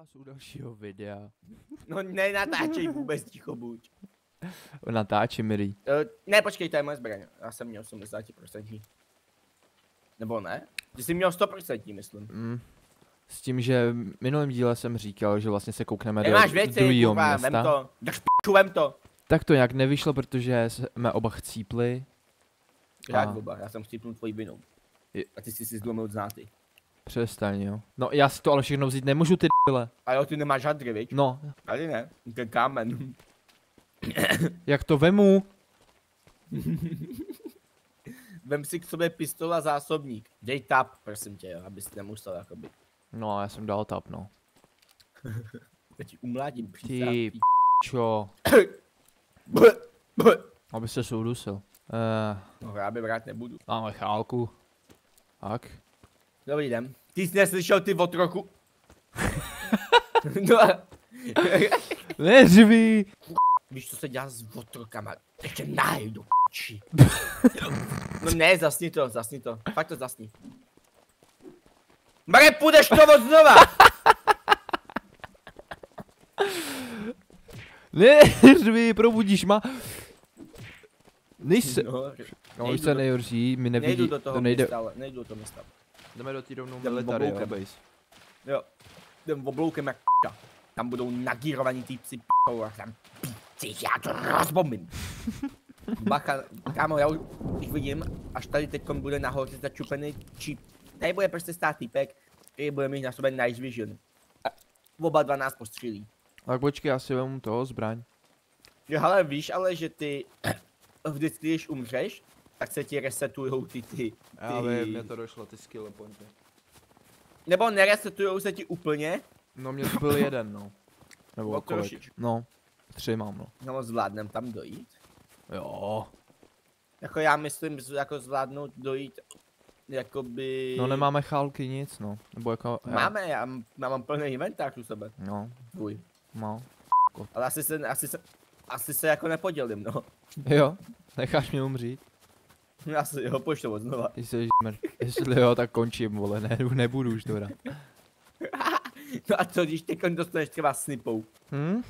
vás u dalšího videa. No nenatáčej vůbec, ticho buď. Natáčím, milý. Uh, ne, počkej, to je moje zbraň. Já jsem měl 80%. Nebo ne? Ty jsi měl 100%, myslím. Mm. S tím, že v minulém díle jsem říkal, že vlastně se koukneme Nemáš do věci, druhého kurva, města. vem to. Drž p***u, vem to. Tak to nějak nevyšlo, protože jsme oba chcípli. Jak A- oba, já jsem chcípnul tvojí vinou. Je- A ty jsi si zlomil znáty. Přestaň, jo. No já si to ale všechno vzít nemůžu, ty dile. A jo, ty nemáš hadry, viď? No, Tady ne, ten kámen. jak to vemu? Vem si k sobě pistol a zásobník. Dej tap, prosím tě, jo, abys nemusel, jakoby. No, já jsem dal tap, no. Já ti umládím Ty přísám. Čo? Bl, bl. Aby se soudusil. Uh, No já by brát nebudu. máme chálku. Tak. Dobrý den. Ty jsi neslyšel ty otroku? no a... Neřví! Víš, co se dělá s otrokama? Ještě najdu, či. No ne, zasni to, zasni to. Fakt to zasni. Mare, půjdeš to od znova! Neřví, probudíš ma. Nejse. No, No, nejdu už se nejhoří, mi nevidí, nejdu do toho to nejde. města, nejdu do toho města. Jdeme do té rovnou military, base. Jo. Jdem obloukem jak p***a. Tam budou nagírovaní týpci p***ou a tam píci, já to rozbombím. Bacha, kámo, já už vidím, až tady teď bude nahoře začupený čip. Tady bude prostě stát týpek, který bude mít na sobě night vision. A oba dva nás postřílí. Tak počkej, já si vemu toho zbraň. Jo, ale víš ale, že ty vždycky, když umřeš, tak se ti resetujou ty ty. Já ty... vím, mě to došlo, ty skill pointy. Nebo neresetujou se ti úplně, No mě byl jeden, no. Nebo O kolik? No, tři mám, no. no zvládnem tam dojít. Jo. Jako já myslím, jako zvládnout dojít, jakoby... No nemáme chálky nic, no. Nebo jako... já- Máme, já, já mám plný inventář u sebe. No, Tvůj. no. Ale asi se, asi se, asi se jako nepodělím, no. Jo, necháš mě umřít. Já si ho pošlu znova. Ty jsi žmer. Jestli jo, tak končím, vole, ne, nebudu už to hrát. No a co, když ty dostaneš třeba snipou? Hm?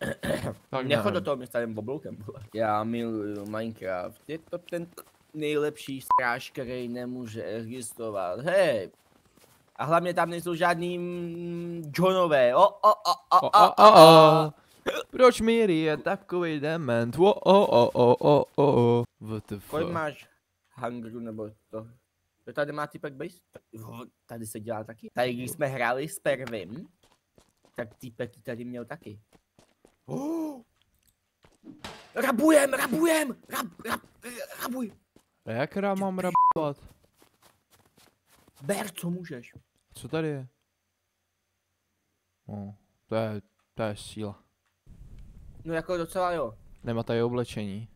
tak Nechod do toho města jen obloukem, vole. Já miluju Minecraft. Je to ten nejlepší stráž, který nemůže existovat. Hej. A hlavně tam nejsou žádný Johnové. O, o, o, o, O, o, o, o, o. Proč Míry je takový dement? O, o, o, o, o, o, o. WTF. Kolik máš hungru nebo to? To tady má typek base? Tady se dělá taky. Tady když jsme hráli s Pervim, tak týpek ji tady měl taky. Oh! Rabujem, rabujem, rab, rab, rabuj. A jak já mám rabovat? Ber, co můžeš. Co tady je? No, to je, to je síla. No jako docela jo. Nemá tady oblečení.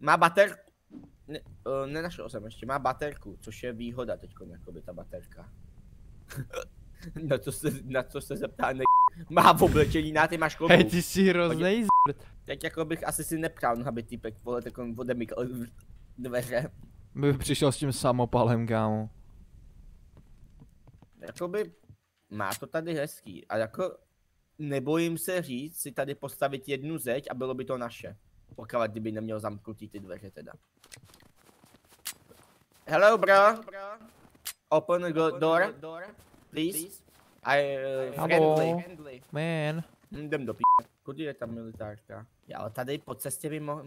Má baterku. Ne, uh, nenašel jsem ještě, má baterku, což je výhoda teď, jakoby ta baterka. na, co se, na co se zeptá, ne... Má v oblečení, na ty máš klobouk. Hej, ty jsi hroznej z... Tak jako bych asi si nepřál, no, aby týpek vole takovým odemykal dveře. By přišel s tím samopalem, kámo. Jakoby má to tady hezký a jako nebojím se říct si tady postavit jednu zeď a bylo by to naše. Pokud kdyby neměl zamknutý ty dveře teda. Hello bro. Open the door, please. I uh, friendly. Man. Jdem do p***. Kudy je ta militárka? Já ale tady po cestě by mohl,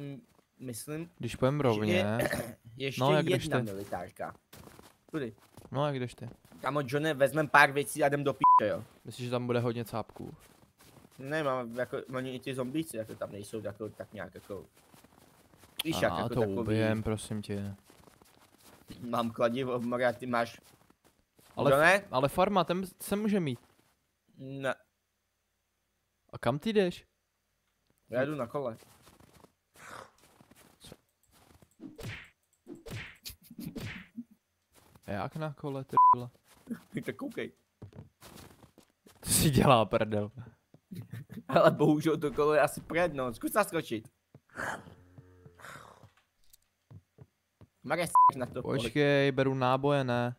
myslím, Když půjdem že rovně. je ještě No, jak jedna ty? militárka. Kudy? No jak jdeš ty? Kamo Johne, vezmem pár věcí a jdem do p***, jo. Myslíš, že tam bude hodně cápků? Ne, mám, jako, oni i ty zombíci, jako tam nejsou jako, tak nějak jako... Víš, jak jako to takový, ubijem, prosím tě. mám kladivo, Maria, ty máš... Ale. Ne? ale farma, ten se může mít. Ne, A kam ty jdeš? já jdu na kole. Jak na kole, ty vole? tak koukej. To si dělá prdel ale bohužel to kolo je asi predno. Zkus naskočit. Marek, na to. Počkej, beru náboje, ne.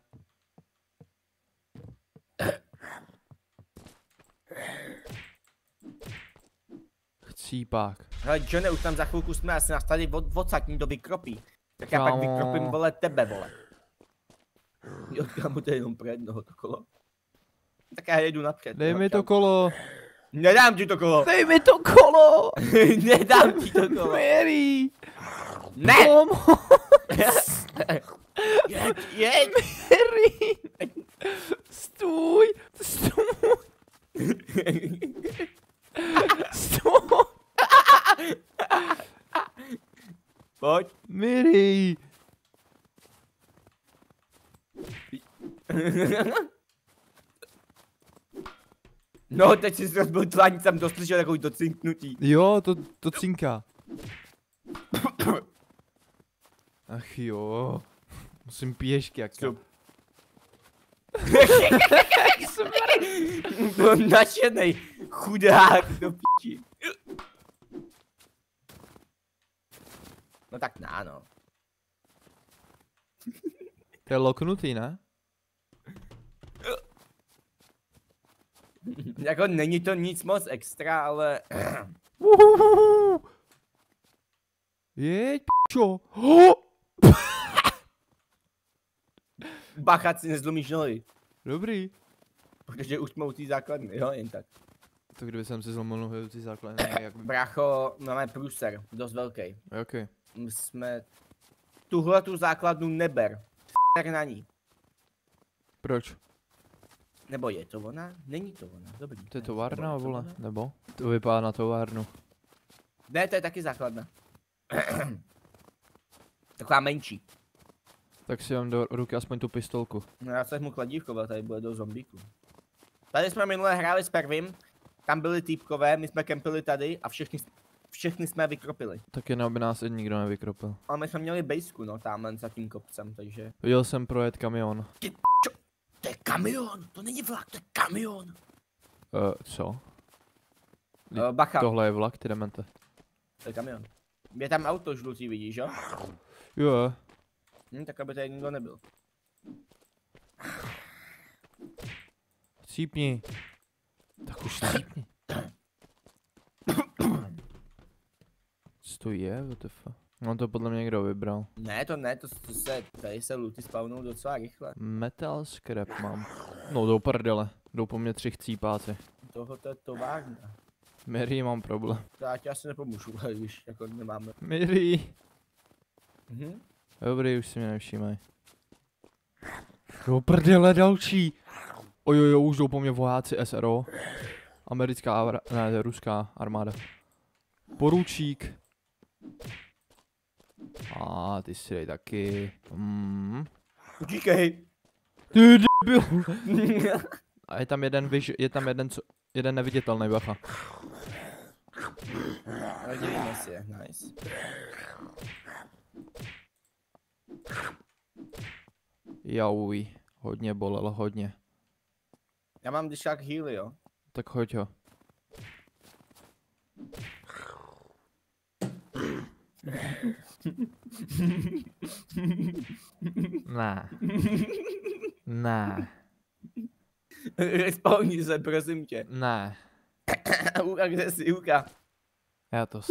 Chcípák. Hele, Johnny, už tam za chvilku jsme, asi nás tady od, odsaď někdo vykropí. Tak já Kámo. pak vykropím, vole, tebe, vole. Jo, kámo, to je jenom pro no, jednoho to kolo. Tak já jedu napřed. Dej no, mi to kolo. Nedám ti to kolo. Dej mi to kolo. Nedám ti to kolo. Mary. Ne! Pomoc. Jeď, jeď. Mary. Stůj. Stůj. Stůj. Pojď. Mary. No, teď jsi rozbil tlaň, jsem doslyšel takový to cinknutí. Jo, to, to cinká. Ach jo. Musím pěšky, jak Stup. Byl nadšenej. Chudák do piči. No tak ná, no. To je loknutý, ne? Jako není to nic moc extra, ale. Jeď. Oh! bacha si nezlomíš nohy. Dobrý. Protože už jsme u té základny, jo, jen tak. To kdyby jsem si zlomil nohy u ty základny, jak by... Bracho, máme průser, dost velký. Ok. My jsme... Tuhle tu základnu neber. F***er na ní. Proč? Nebo je to ona? Není to ona, dobrý. To je továrna, nebo to vole? ona? Nebo? To vypadá na továrnu. Ne, to je taky základna. Taková menší. Tak si dám do ruky aspoň tu pistolku. No já jsem mu kladívko, ale tady bude do zombíku. Tady jsme minule hráli s prvým, tam byli týpkové, my jsme kempili tady a všechny, všechny jsme vykropili. Tak jen aby nás nikdo nevykropil. Ale my jsme měli bejsku, no, tamhle za tím kopcem, takže... Viděl jsem projet kamion. To je kamion, to není vlak, to je kamion. Uh, co? Vy- Uh, bacha, Tohle je vlak, ty demente. to je kamion. Je tam auto žlutý, vidíš, jo? Jo. Hm, tak aby tady nikdo nebyl. Cípni. Tak už cípni. Co to je, WTF? No to podle mě někdo vybral. Ne, to ne, to, to se, tady se luty spawnou docela rychle. Metal scrap mám. No do prdele. Jdou po mně tři chcípáci. Tohle to je továrna. Mary, mám problém. To já ti asi nepomůžu, když jako nemáme. Mary. Mhm. Dobrý, už si mě nevšímaj. Do prdele další. Ojojo, už jdou po mě vojáci SRO. Americká, ne, ruská armáda. Poručík. A ty si dej taky. Mm. Utíkej. Ty debil. A je tam jeden vyž, je tam jeden, co, jeden neviditelný bacha. Rozdělíme si je, nice. Jauj, hodně bolel, hodně. Já mám když tak healy, jo. Tak hoď ho. Ne. Ne. Respawni se, prosím tě. Ne. Uka, kde jsi, Uka? Já to.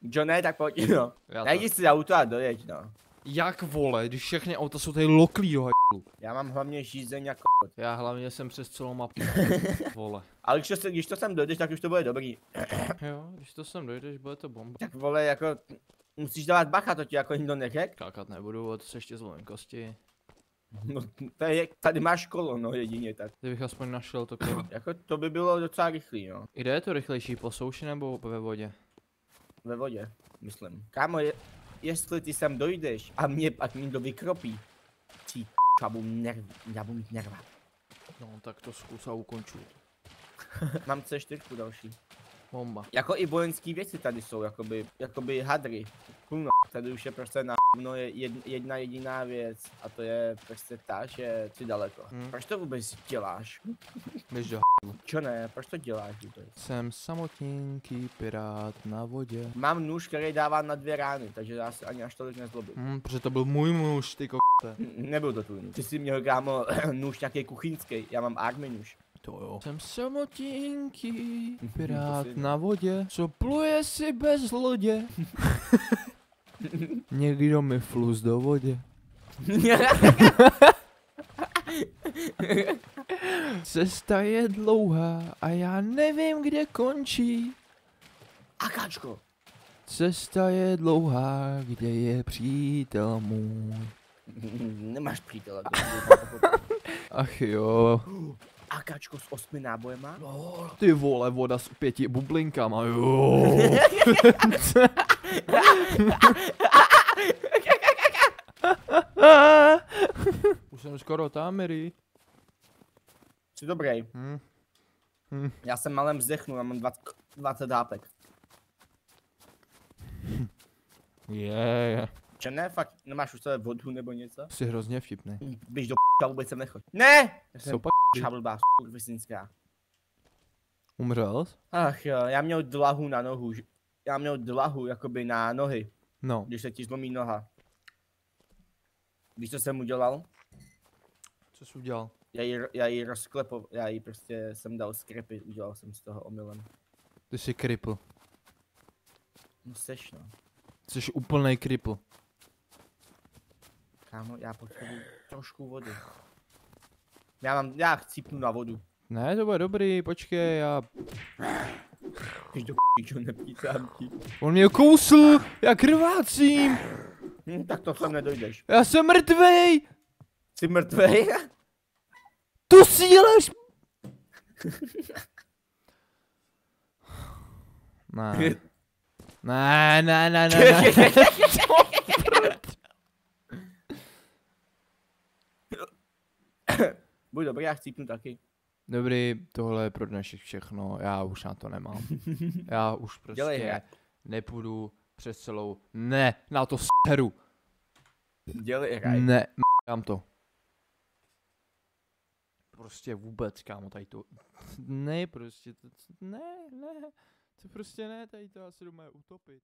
Jo ne, tak pojď, no. Najdi si auto a dojeď, no. Jak vole, když všechny auta jsou tady loklí do hajlu. Já mám hlavně žízeň jako Já hlavně jsem přes celou mapu. vole. Ale když to, se, když to sem dojdeš, tak už to bude dobrý. Jo, když to sem dojdeš, bude to bomba. Tak vole, jako, musíš dávat bacha, to ti jako nikdo neřek. Kákat nebudu, o to se ještě zlomím kosti. No, to je, tady máš kolo, no jedině tak. Kdybych aspoň našel to kolo. Jako to by bylo docela rychlý, no. Kde je to rychlejší, po souši nebo ve vodě? Ve vodě, myslím. Kámo, je, jestli ty sem dojdeš a mě pak někdo vykropí, ty já budu nerv, já budu mít nerva. No, tak to zkus a ukonču. Mám C4 další. Bomba. Jako i vojenský věci tady jsou, jakoby, jakoby hadry. Kuno, tady už je prostě na no je jed, jedna jediná věc a to je prostě ta, že jsi daleko. Hmm. Proč to vůbec děláš? Běž do Čo ne, proč to děláš vůbec? Jsem samotinký pirát na vodě. Mám nůž, který dává na dvě rány, takže já se ani až tolik nezlobím. Hm, protože to byl můj muž, ty ko... N- Nebyl to tvůj nůž. Ty jsi měl kámo nůž nějaký kuchyňský, já mám army nůž. To jo. Jsem samotinký, to pirát na vodě, co pluje si bez lodě. Někdo mi flus do vodě. Cesta je dlouhá a já nevím, kde končí. Akáčko. Cesta je dlouhá, kde je přítel můj. Nemáš přítele. Ach jo, Akáčko s osmi nábojema? No. ty vole, voda s pěti bublinkama, jo. Už jsem skoro tam, Mary. Jsi dobrý. Hm. Já jsem malem zdechnul, já mám 20, 20 hápek. Je, je. Če ne, fakt, nemáš už sebe vodu nebo něco? Jsi hrozně vtipný. Běž do p***a, vůbec sem nechoď. Ne! Já jsem Jsou pak šablbá, kurvisinská. umřel? Ach jo, já měl dlahu na nohu, já měl dlahu jakoby na nohy, No, když se ti zlomí noha. Víš, co jsem udělal? Co jsi udělal? Já ji, já ji rozklepo, já ji prostě jsem dal skrepy, udělal jsem z toho omylem. Ty jsi kripl. No seš no. Jsi úplnej kripl. Kámo, já potřebuji trošku vody. Já mám, já chcípnu na vodu. Ne, to bude dobrý, počkej, já... Když do p***čo nepítám ti. On mě kousl, já krvácím, Hm, tak to sem nedojdeš. já jsem mrtvej, Jsi mrtvej? tu děláš... Ne. Ne, ne, ne, ne, ne. Buď dobrý, já chcípnu taky. Dobrý, tohle je pro dnešek všechno, já už na to nemám. Já už Dělej prostě hrát. nepůjdu přes celou... Ne, na to seru. Dělej hraj. Ne, mám to. Prostě vůbec, kámo, tady to... Ne, prostě, to, ne, ne, to prostě ne, tady to já se doma utopit.